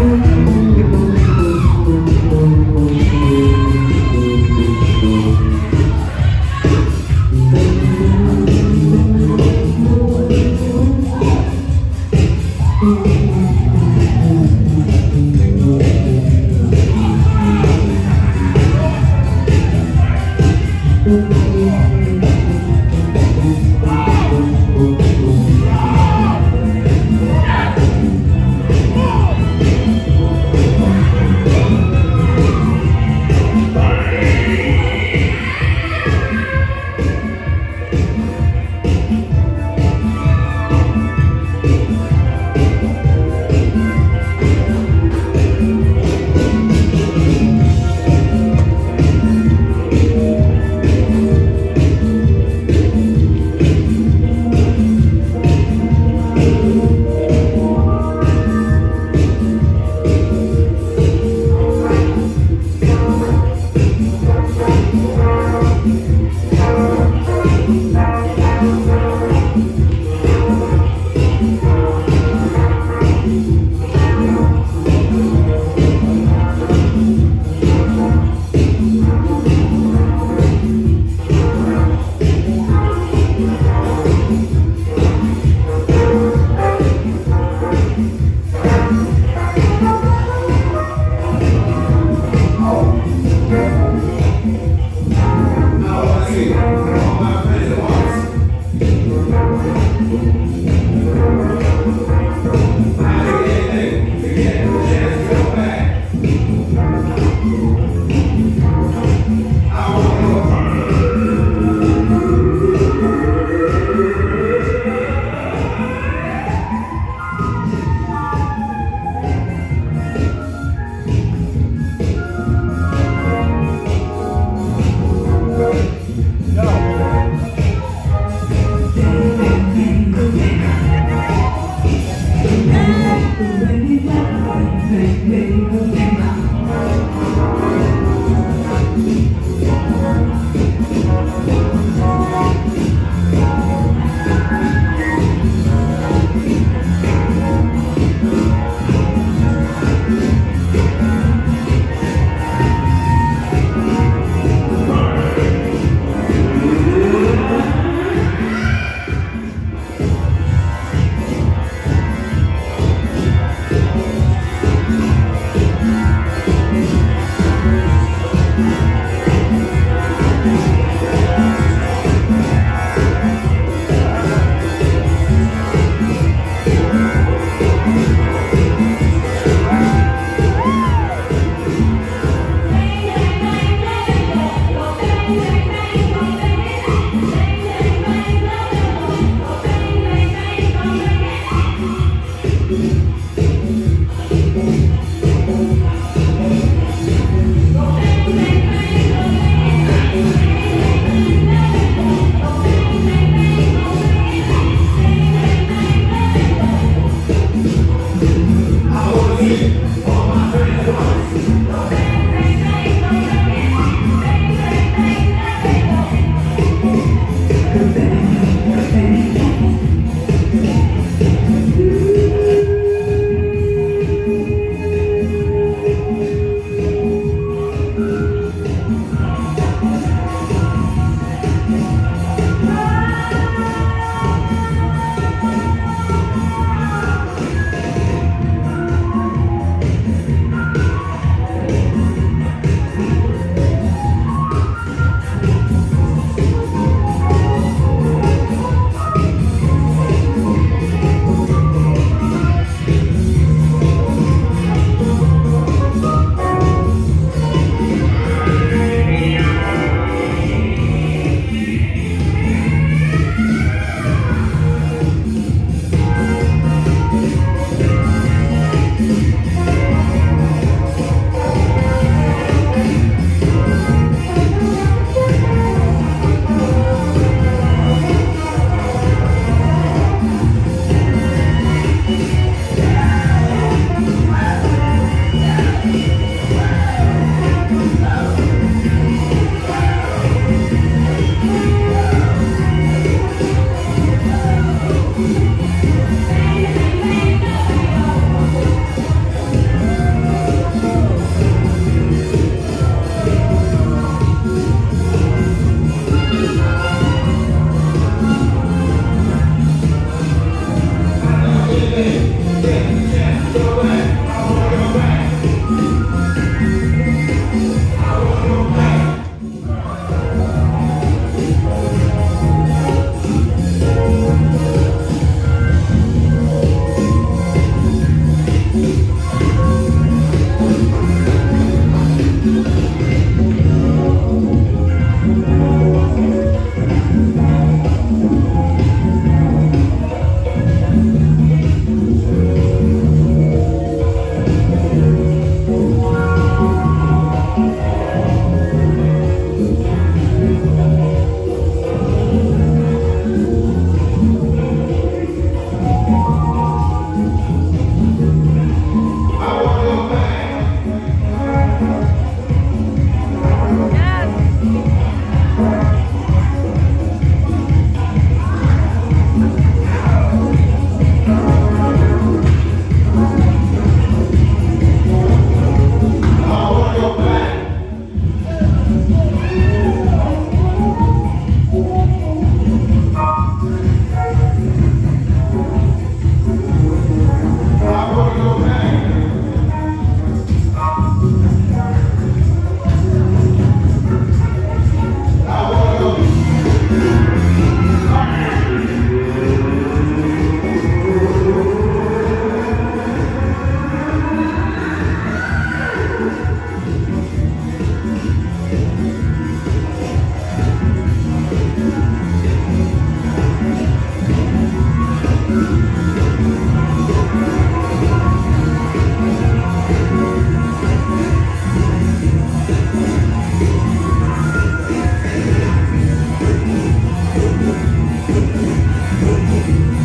Mm-hmm.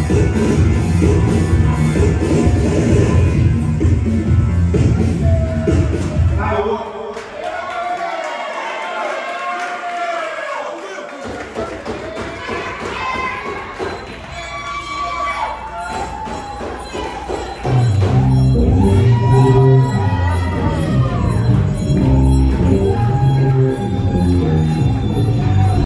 Música